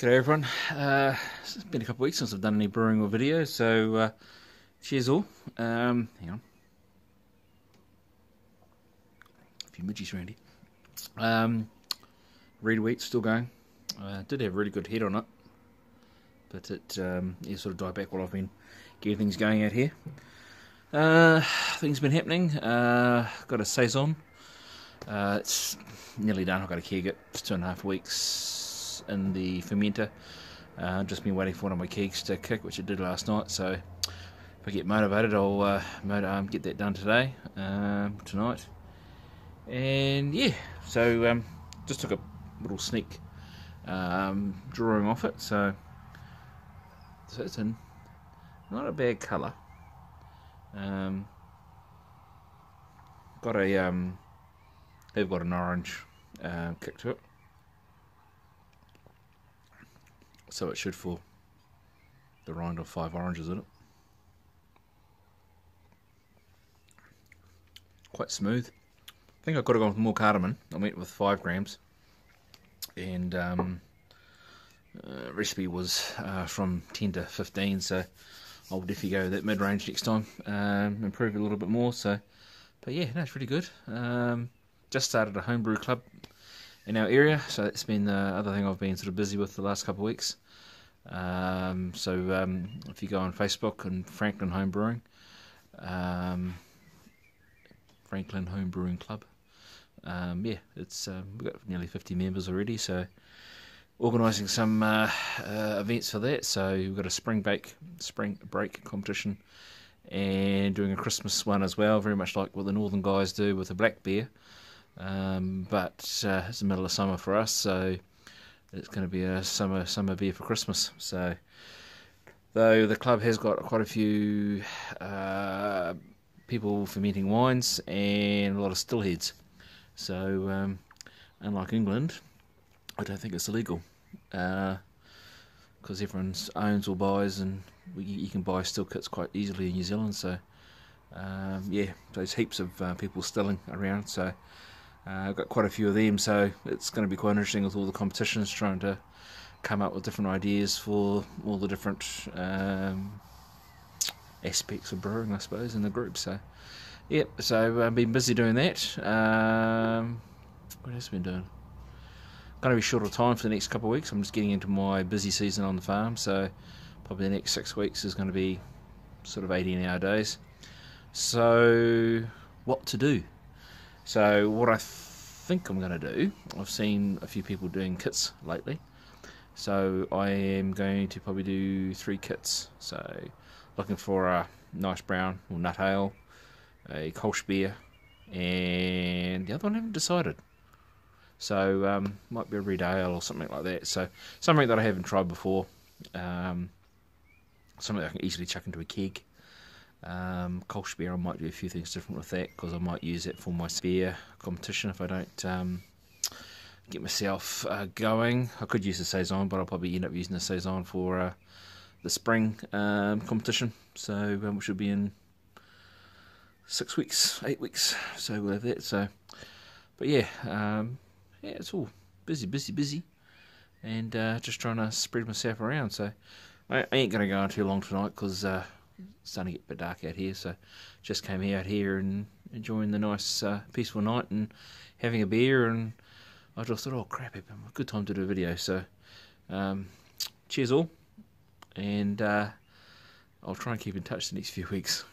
G'day everyone. Uh, it's been a couple of weeks since I've done any brewing or video, so uh, cheers all. Um, hang on. A few midges around here. Um, red wheat still going. Uh, did have a really good head on it, but it um, sort of died back while I've been getting things going out here. Uh, things been happening. Uh, got a saison. Uh, it's nearly done. I've got a keg it. It's two and a half weeks in the fermenter. Uh, just been waiting for one of my kegs to kick, which it did last night. So if I get motivated, I'll uh, motor, um, get that done today, um, tonight. And yeah, so um, just took a little sneak um, drawing off it. So, so it's in not a bad colour. Um, got a um, they've got an orange uh, kick to it, so it should fall the rind of five oranges in it. Quite smooth. I think I could have gone with more cardamom. I went with five grams, and um, uh, recipe was uh, from ten to fifteen, so I'll definitely go that mid range next time, um, improve it a little bit more. So, but yeah, no, it's really good. Um, just started a homebrew club in our area, so that's been the other thing I've been sort of busy with the last couple of weeks. Um, so um, if you go on Facebook and Franklin Home Brewing, um, Franklin Home Brewing Club, um, yeah, it's um, we've got nearly 50 members already, so organising some uh, uh, events for that. So we've got a spring break, spring break competition, and doing a Christmas one as well. Very much like what the Northern guys do with the black beer, um, but uh, it's the middle of summer for us, so it's going to be a summer summer beer for Christmas. So though the club has got quite a few uh, people fermenting wines and a lot of stillheads. So um, unlike England, I don't think it's illegal because uh, everyone owns or buys, and you can buy still kits quite easily in New Zealand. So um, yeah, there's heaps of uh, people stilling around. So I've got quite a few of them. So it's going to be quite interesting with all the competitions trying to come up with different ideas for all the different um, aspects of brewing, I suppose, in the group. So yep, so I've been busy doing that. Um, what else have I been doing? going to be short of time for the next couple of weeks. I'm just getting into my busy season on the farm, so probably the next six weeks is going to be sort of 18 hour days. So, what to do? So, what I think I'm going to do, I've seen a few people doing kits lately, so I am going to probably do three kits. So, looking for a nice brown or nut ale, a Kolsch beer, and the other one I haven't decided. So um, might be a red ale or something like that. So something that I haven't tried before. Um, something I can easily chuck into a keg. Um, Kolsch beer, I might do a few things different with that because I might use it for my spear competition if I don't um, get myself uh, going. I could use the saison, but I'll probably end up using the saison for uh, the spring um, competition. So um, which will be in six weeks, eight weeks. So we'll have that. So, but yeah, um, yeah, it's all busy, busy, busy, and uh, just trying to spread myself around. So I, I ain't going to go on too long tonight because uh, starting to get bit dark out here. So just came out here and enjoying the nice, uh, peaceful night and having a beer. And I just thought, oh crap, it's a good time to do a video. So um, cheers all, and uh, I'll try and keep in touch the next few weeks.